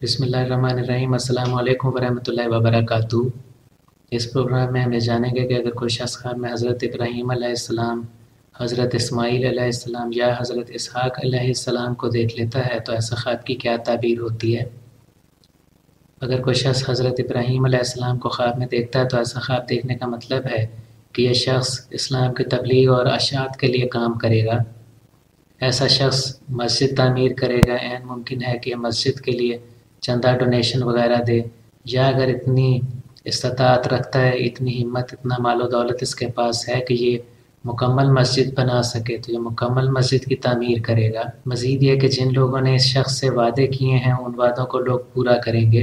बिसमीम अल्लाम वरहमल वबरक इस प्रोग्राम में हमें जानेंगे कि अगर कोई शख्स ख्वाब में हज़रत इब्राहीम आसमाम हज़रत इसमाईल या हज़रत इसहाक को देख लेता है तो ऐसा ख्वाब की क्या ताबीर होती है? अगर कोई शख्स हज़रत इब्राहीम को ख्वाब में देखता है तो ऐसा ख्वाब देखने का मतलब है कि यह शख्स इस्लाम की तबलीग और अशात के लिए काम करेगा। ऐसा शख्स मस्जिद तामीर करेगा। एन मुमकिन है कि यह मस्जिद के लिए चंदा डोनेशन वगैरह दे। या अगर इतनी इस्तात रखता है, इतनी हिम्मत, इतना मालो दौलत इसके पास है कि ये मुकम्मल मस्जिद बना सके तो ये मुकम्मल मस्जिद की तमीर करेगा। मज़ीद ये कि जिन लोगों ने इस शख्स से वादे किए हैं, उन वादों को लोग पूरा करेंगे।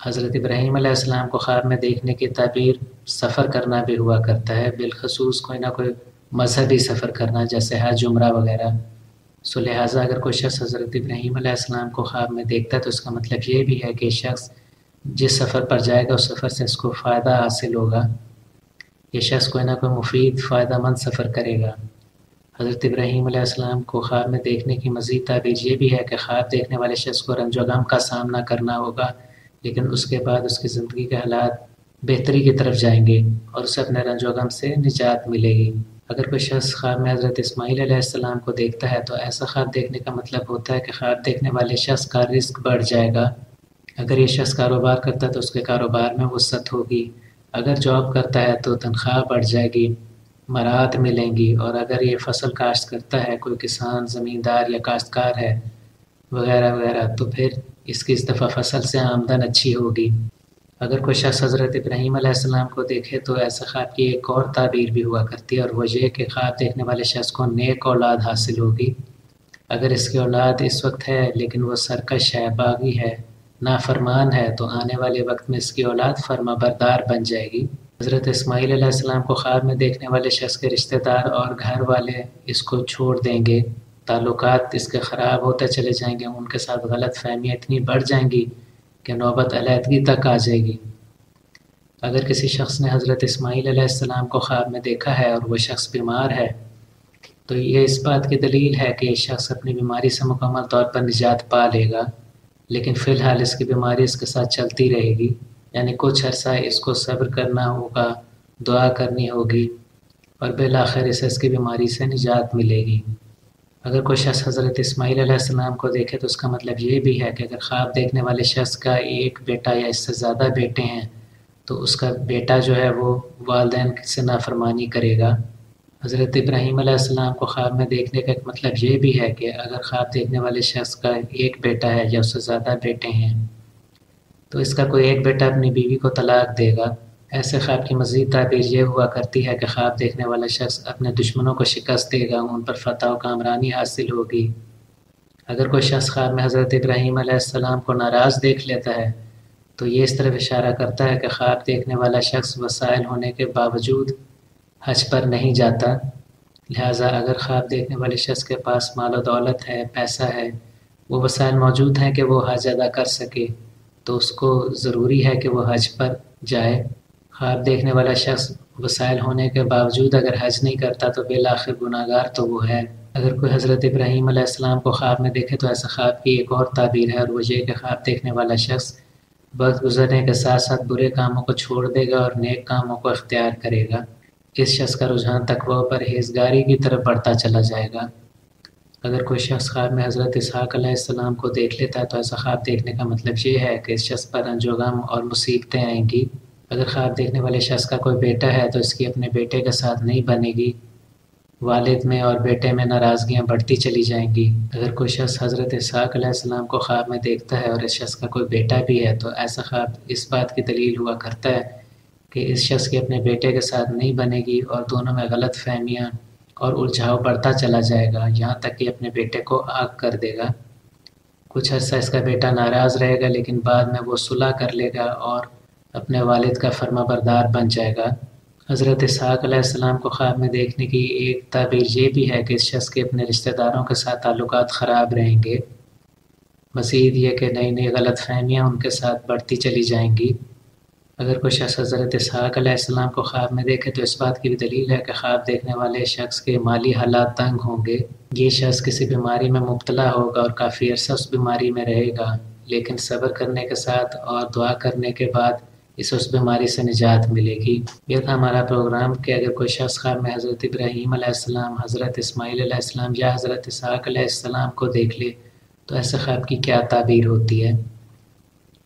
हज़रत इब्राहीम आसमाम को ख्वाब में देखने की तबीर सफ़र करना भी हुआ करता है। बिलखसूस कोई ना कोई मजहबी सफ़र करना, जैसे हज, उम्र वगैरह। सो लिहाजा अगर कोई शख्स हज़रत इब्राहीम को ख्वाब में देखता है तो उसका मतलब ये भी है कि शख्स जिस सफ़र पर जाएगा, उस सफ़र से उसको फ़ायदा हासिल होगा। ये शख्स कोई ना कोई मुफीद फ़ायदा मंद सफ़र करेगा। हज़रत इब्राहीम को ख्वाब में देखने की मज़ीद ताबीर ये भी है कि ख्वाब देखने वाले शख्स को रंजो गम का सामना करना होगा, लेकिन उसके बाद उसकी ज़िंदगी के हालात बेहतरी की तरफ़ जाएँगे और उसे अपने रंजो गम से निजात मिलेगी। अगर कोई शख्स ख्वाब में हज़रत इसमाईल को देखता है तो ऐसा ख्वाब देखने का मतलब होता है कि ख्वाब देखने वाले शख्स का रिस्क बढ़ जाएगा। अगर ये शख्स कारोबार करता है तो उसके कारोबार में वसत होगी। अगर जॉब करता है तो तनख्वाह बढ़ जाएगी मराहत मिलेंगी, और अगर ये फ़सल काश्त करता है, कोई किसान, ज़मींदार या काश्तकार है, वगैरह वगैरह तो फिर इसकी इस दफ़ा फ़सल से आमदन अच्छी होगी। अगर कोई शख्स हज़रत इब्राहीम आसमाम को देखे तो ऐसा ख्वाब की एक और ताबीर भी हुआ करती है और वह ये कि ख्वाब देखने वाले शख्स को नेक औलाद हासिल होगी। अगर इसकी औलाद इस वक्त है, लेकिन वह सरकश है, बागी है, नाफरमान है तो आने वाले वक्त में इसकी औलाद फर्मा बरदार बन जाएगी। हज़रत इसमाईल को ख्वाब में देखने वाले शख्स के रिश्तेदार और घर वाले इसको छोड़ देंगे। ताल्लुकात इसके ख़राब होते चले जाएँगे, उनके साथ गलत फहमियाँ इतनी बढ़ जाएँगी कि नौबत अलीहदगी तक आ जाएगी। अगर किसी शख्स ने हज़रत इसमाईल को ख्वाब में देखा है और वह शख्स बीमार है तो ये इस बात की दलील है कि शख्स अपनी बीमारी से मुकम्मल तौर पर निजात पा लेगा, लेकिन फ़िलहाल इसकी बीमारी इसके साथ चलती रहेगी। यानी कुछ अर्सा इसको सब्र करना होगा, दुआ करनी होगी और बिल आखिर इसे इसकी बीमारी से निजात मिलेगी। अगर कोई शख्स हज़रत इसमाईल को देखे तो उसका मतलब ये भी है कि अगर ख्वाब देखने वाले शख्स का एक बेटा या इससे ज़्यादा बेटे हैं तो उसका बेटा जो है वो वालदेन से नाफरमानी करेगा। हज़रत इब्राहीम को ख्वाब में देखने का एक मतलब ये भी है कि अगर ख्वाब देखने वाले शख्स का एक बेटा है या उससे ज़्यादा बेटे हैं तो इसका कोई एक बेटा अपनी बीवी को तलाक देगा। ऐसे ख्वाब की मज़ीद ताबीर ये हुआ करती है कि ख्वाब देखने वाला शख्स अपने दुश्मनों को शिकस्त देगा, उन पर फ़तह व कामरानी हासिल होगी। अगर कोई शख्स ख्वाब में हज़रत इब्राहीम आसमाम को नाराज़ देख लेता है तो ये इस तरफ़ इशारा करता है कि ख्वाब देखने वाला शख्स वसाइल होने के बावजूद हज पर नहीं जाता। लिहाजा अगर ख्वाब देखने वाले शख्स के पास माल दौलत है, पैसा है, वो वसाइल मौजूद हैं कि वो हज अदा कर सके तो उसको ज़रूरी है कि वह हज पर जाए। ख्वाब देखने वाला शख्स वसाइल होने के बावजूद अगर हज नहीं करता तो बिल आखिर गुनागार तो वो है। अगर कोई हज़रत इब्राहीम आसमाम को ख्वाब में देखे तो ऐसा ख्वाब की एक और ताबीर है और वो ये कि ख्वाब देखने वाला शख्स वक्त गुजरने के साथ साथ बुरे कामों को छोड़ देगा और नेक कामों को अख्तियार करेगा। इस शख्स का रुझान तकवा पर हेजगारी की तरफ़ बढ़ता चला जाएगा। अगर कोई शख्स ख्वाब में हज़रत इसहाक़ को देख लेता है तो ऐसा ख्वाब देखने का मतलब ये है कि इस शख्स पर अंजोगम और मुसीबतें आएँगी। अगर ख्वाब देखने वाले शख्स का कोई बेटा है तो इसकी अपने बेटे के साथ नहीं बनेगी। वालिद में और बेटे में नाराज़गियाँ बढ़ती चली जाएँगी। अगर कोई शख्स हज़रत इसहाक़ को ख्वाब में देखता है और इस शख्स का कोई बेटा भी है तो ऐसा ख्वाब इस बात की दलील हुआ करता है कि इस शख्स की अपने बेटे के साथ नहीं बनेगी और दोनों में गलत फहमियाँ और उलझाव बढ़ता चला जाएगा। यहाँ तक कि अपने बेटे को आग कर देगा। कुछ अर्सा इसका बेटा नाराज़ रहेगा, लेकिन बाद में वो सुलह कर लेगा और अपने वालिद का फर्मा बरदार बन जाएगा। हज़रत इसहाक़ को ख्वाब में देखने की एक ताबीर ये भी है कि इस शख्स के अपने रिश्तेदारों के साथ ताल्लुक ख़राब रहेंगे। मज़ीद ये कि नई नई गलत फहमियाँ उनके साथ बढ़ती चली जाएँगी। अगर कोई शख्स हज़रत इसहाक़ को ख्वाब में देखे तो इस बात की भी दलील है कि ख्वाब देखने वाले शख्स के माली हालात तंग होंगे। ये शख्स किसी बीमारी में मुबतला होगा और काफ़ी अरसा उस बीमारी में रहेगा। लेकिन सब्र करने के साथ और दुआ करने के बाद इसे उस बीमारी से निजात मिलेगी। यह था हमारा प्रोग्राम कि अगर कोई शख्स ख्वाब में हज़रत इब्राहीम हज़रत इसमाईल या हज़रत इसहाक़ को देख ले तो ऐसे ख्वाब की क्या ताबीर होती है?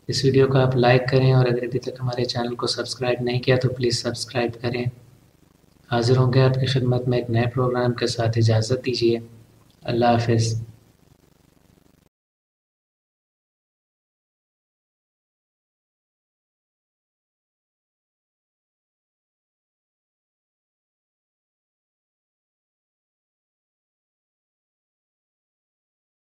इस वीडियो को आप लाइक करें और अगर अभी तक हमारे चैनल को सब्सक्राइब नहीं किया तो प्लीज़ सब्सक्राइब करें। हाजिर होंगे आपकी खिदमत में एक नए प्रोग्राम के साथ इजाज़त दीजिए। अल्लाह हाफिज़।